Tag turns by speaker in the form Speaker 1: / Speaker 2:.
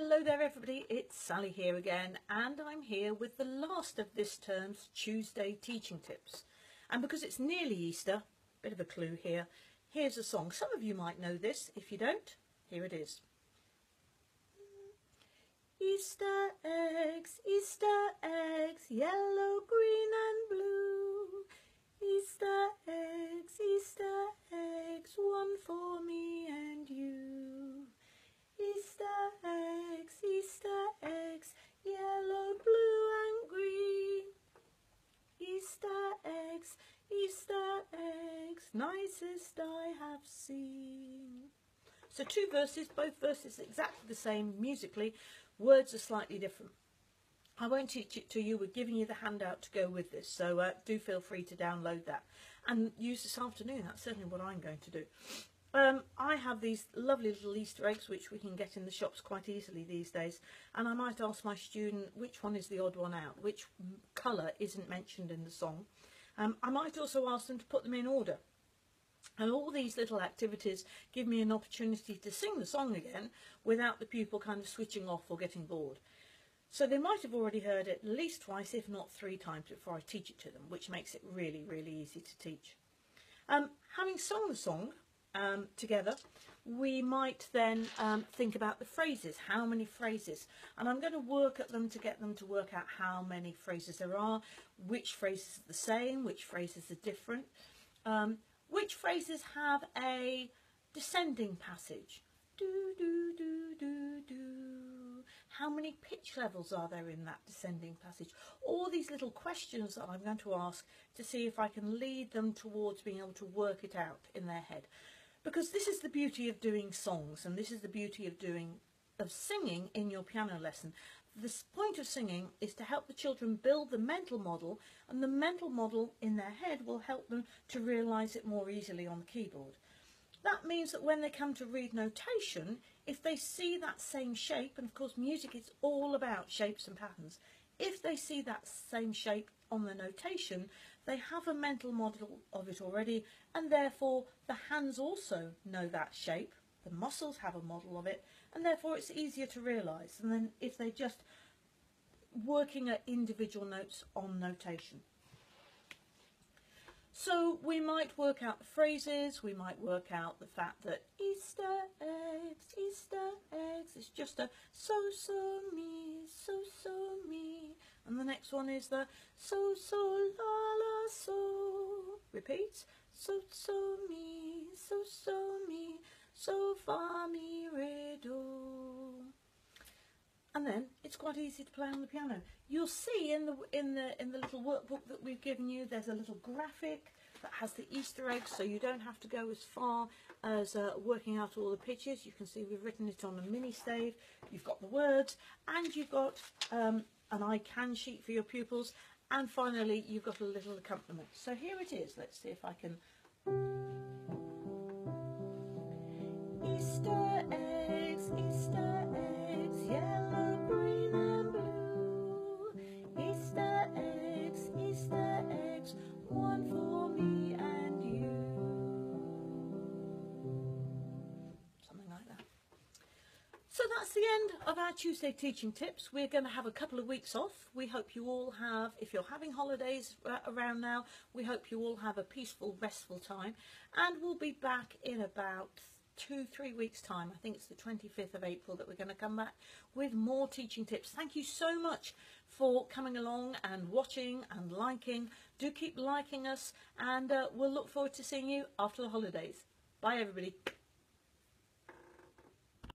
Speaker 1: Hello there everybody, it's Sally here again and I'm here with the last of this term's Tuesday teaching tips. And because it's nearly Easter, bit of a clue here, here's a song. Some of you might know this, if you don't, here it is. Easter eggs, Easter eggs, yellow, green and blue. Easter eggs, Easter eggs, one for me and you. Easter eggs, Easter eggs, yellow, blue and green. Easter eggs, Easter eggs, nicest I have seen. So two verses, both verses exactly the same musically, words are slightly different. I won't teach it to you, we're giving you the handout to go with this, so uh, do feel free to download that and use this afternoon, that's certainly what I'm going to do. Um, I have these lovely little Easter eggs which we can get in the shops quite easily these days and I might ask my student which one is the odd one out, which colour isn't mentioned in the song. Um, I might also ask them to put them in order. And all these little activities give me an opportunity to sing the song again without the pupil kind of switching off or getting bored. So they might have already heard it at least twice, if not three times, before I teach it to them, which makes it really, really easy to teach. Um, having sung the song, um, together, we might then um, think about the phrases, how many phrases. And I'm going to work at them to get them to work out how many phrases there are, which phrases are the same, which phrases are different, um, which phrases have a descending passage. Do, do, do, do, do. How many pitch levels are there in that descending passage? All these little questions that I'm going to ask to see if I can lead them towards being able to work it out in their head because this is the beauty of doing songs and this is the beauty of doing of singing in your piano lesson. The point of singing is to help the children build the mental model and the mental model in their head will help them to realise it more easily on the keyboard. That means that when they come to read notation, if they see that same shape, and of course music is all about shapes and patterns, if they see that same shape on the notation, they have a mental model of it already and therefore the hands also know that shape, the muscles have a model of it and therefore it's easier to realise than then if they're just working at individual notes on notation. So we might work out the phrases, we might work out the fact that Easter eggs, Easter eggs, it's just a so so mi, so so mi. And the next one is the so so la la so. Repeat. So so mi, so so so fa mi re do. And then it's quite easy to play on the piano. You'll see in the in the in the little workbook that we've given you, there's a little graphic that has the Easter eggs, so you don't have to go as far as uh, working out all the pitches. You can see we've written it on a mini stave. You've got the words, and you've got um, an I can sheet for your pupils, and finally you've got a little accompaniment. So here it is. Let's see if I can. Easter eggs, Easter eggs, yellow, green and blue. Easter eggs, Easter eggs, one for me and you. Something like that. So that's the end of our Tuesday teaching tips. We're going to have a couple of weeks off. We hope you all have, if you're having holidays uh, around now, we hope you all have a peaceful, restful time. And we'll be back in about two, three weeks time. I think it's the 25th of April that we're going to come back with more teaching tips. Thank you so much for coming along and watching and liking. Do keep liking us and uh, we'll look forward to seeing you after the holidays. Bye everybody.